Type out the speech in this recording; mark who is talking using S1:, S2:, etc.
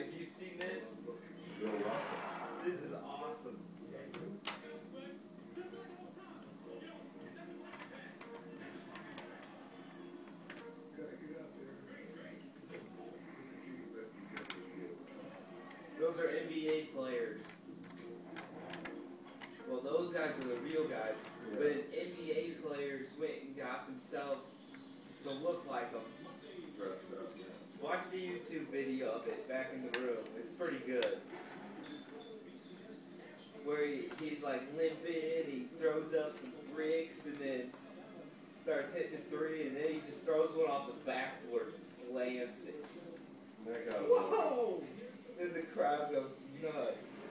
S1: if you've seen this, you're welcome. This is awesome. Those are NBA players. Well, those guys are the real guys. But NBA players went and got themselves to look like them.
S2: Dressed up. Yeah.
S1: Watch the YouTube video of it back in the room. It's pretty good. Where he, he's like limping, he throws up some bricks, and then starts hitting a three, and then he just throws one off the backboard and slams it.
S2: That guy was
S1: Whoa! Then the crowd goes nuts.